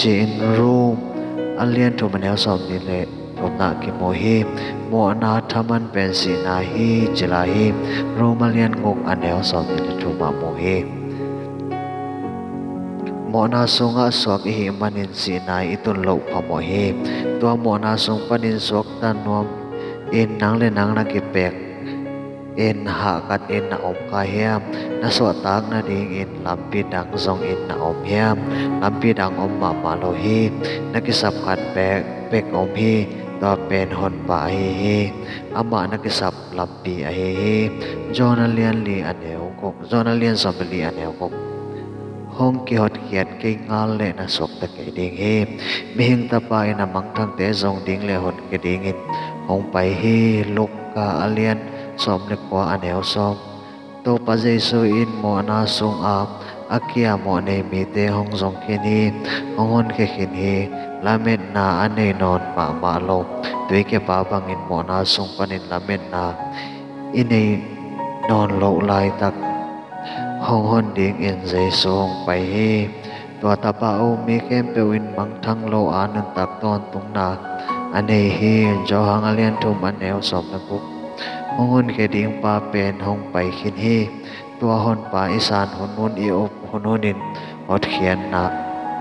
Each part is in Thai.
จีนรูมอันเลียนทุมันเอลสอบนี่เลยผมนักกิโมฮีโมอนาธรรมันเป็นสินาฮีจิลาฮีรูมาเลียนงกอันเอลสอบนี่ยทุมาโมฮิมโมนาสงะสวกหิมันินสินาอิตุนโลกพโมอฮีตัวโมนาสงปนินสวกตานวมอินนังเลนังนักเปก เอ็นหากันเอ็นนาอมกาเฮียมนาสวตากนาดิงเอ็นลำปีดังซองเอ็นนาอมเฮีมลำปีดังอมมามาโลฮีนักสับขันแปกเปกอมฮีต่อเป็นหอนปะฮีฮีอามานักสับลำปีเฮีฮีจอนาเลียนลีอันเอวกุงจอนาเลียนสอมเปลีอันเอวกงห้องกี่ยดเขียดเก่งงาลเลยนะสกตะเกดิงเฮมีหิงตะไปนะมังทังเตะทรงดิงเลยหดเกดิงเฮห้องไปเฮลูกกาเลียน som le kwa aneu som. To pa jesu in mo na sung a akia mo ne mi te hong jong khin hi, hong hon ke khin hi, lamet na ane non ma ma lo. Tui ke pa bang in mo na sung panin lamet na inei non lo lai tak. Hong hon ding in jesu hong pai hi to ta pa o mi kem pe win mang thang lo anun tak ton tung na. Ane hi jo hang alian thum aneu som na kuk หงนเกดิงปาเป็นหงไปขินฮีตัวหนปาอีสานหนนุนอีอบหนนุนินหดเขียนนัก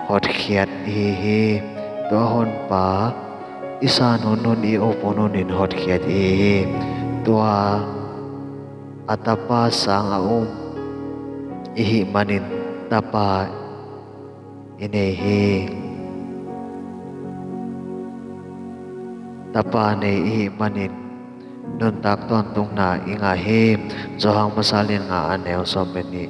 หดเขียนฮีฮีตัวหนปาอีสานหนนุนอีอบหนนุนินหดเขียนฮีฮีตัวอัตปาสังอาอุมอิหิมันินตาปาอินเอฮีตาปาเนอิหิมันิน nun tak ton tung na inga him zo hang masalin nga anel so meni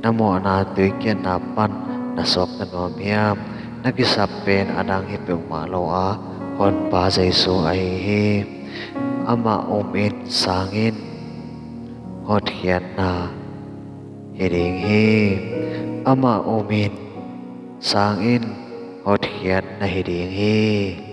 namo na tui kian na pan na sok na no miam nagisap pen anang hipe malo a hon pa jesu ai hi ama omin sangin hot hian na hiding hi ama omin sangin hot hian na hiding hi